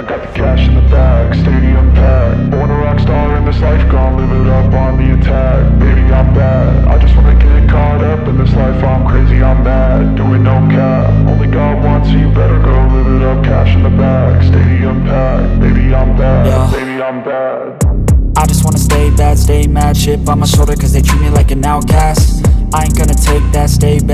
I got the cash in the bag, stadium packed. Born a rock star in this life, gon' live it up on the attack. Baby, I'm bad, I just wanna get caught up in this life. I'm crazy, I'm mad, doing no cap. Only God wants you, better go live it up. Cash in the bag, stadium packed. Baby, I'm bad, Yeah. baby, I'm bad. I just wanna stay bad, stay mad. Shit on my shoulder cause they treat me like an outcast. I ain't gonna take that, stay bad.